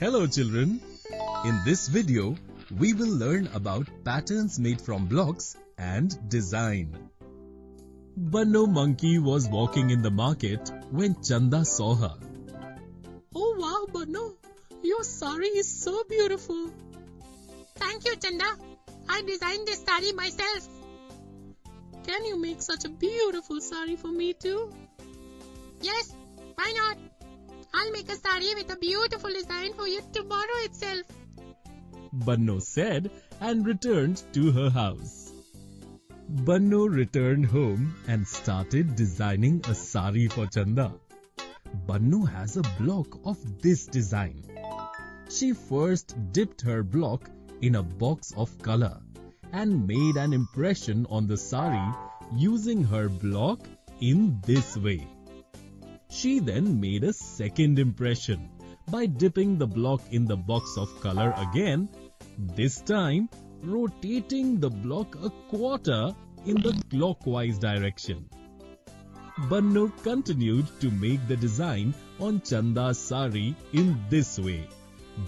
Hello children. In this video, we will learn about patterns made from blocks and design. Banno monkey was walking in the market when Chanda saw her. Oh wow, Banno, your sari is so beautiful. Thank you, Chanda. I designed this sari myself. Can you make such a beautiful sari for me too? Yes, why not? I'll make a sari with a beautiful design for you tomorrow itself. Banno said and returned to her house. Banno returned home and started designing a sari for Chanda. Banno has a block of this design. She first dipped her block in a box of color and made an impression on the sari using her block in this way. She then made a second impression by dipping the block in the box of color again, this time rotating the block a quarter in the clockwise direction. Banno continued to make the design on Chanda's sari in this way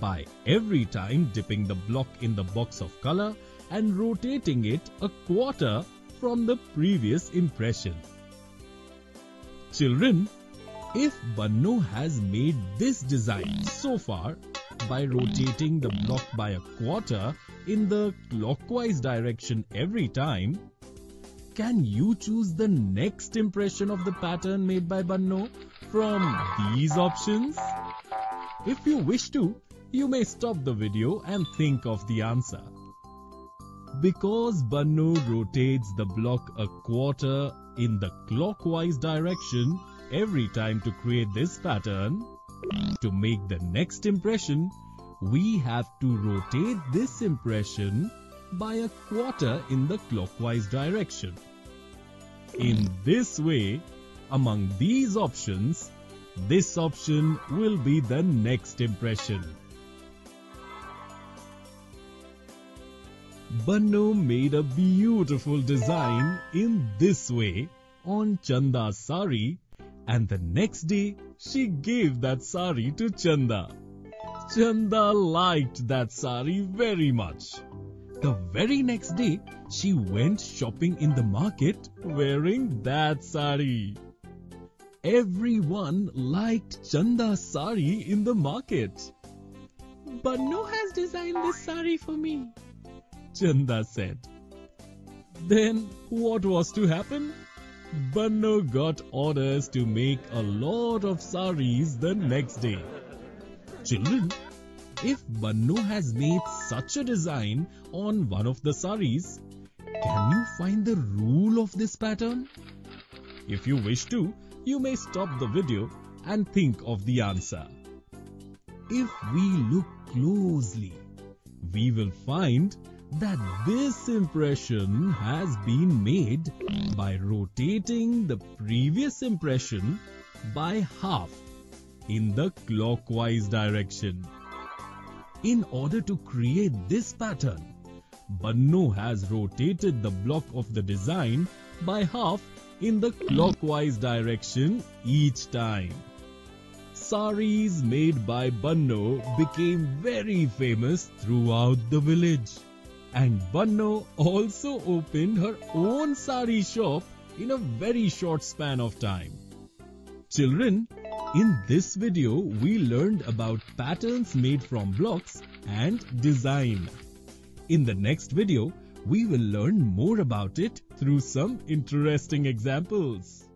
by every time dipping the block in the box of color and rotating it a quarter from the previous impression. Children, if Banno has made this design so far by rotating the block by a quarter in the clockwise direction every time, can you choose the next impression of the pattern made by Banno from these options? If you wish to, you may stop the video and think of the answer. Because Banno rotates the block a quarter in the clockwise direction every time to create this pattern, to make the next impression, we have to rotate this impression by a quarter in the clockwise direction. In this way, among these options, this option will be the next impression. Banno made a beautiful design in this way on Chanda's sari and the next day she gave that sari to Chanda. Chanda liked that sari very much. The very next day she went shopping in the market wearing that sari. Everyone liked Chanda's sari in the market. Banno has designed this sari for me. Chanda said. Then what was to happen? Banno got orders to make a lot of saris the next day. Children, if Banno has made such a design on one of the saris, can you find the rule of this pattern? If you wish to, you may stop the video and think of the answer. If we look closely, we will find that this impression has been made by rotating the previous impression by half in the clockwise direction. In order to create this pattern, Banno has rotated the block of the design by half in the clockwise direction each time. Saris made by Banno became very famous throughout the village. And Banno also opened her own sari shop in a very short span of time. Children, in this video we learned about patterns made from blocks and design. In the next video, we will learn more about it through some interesting examples.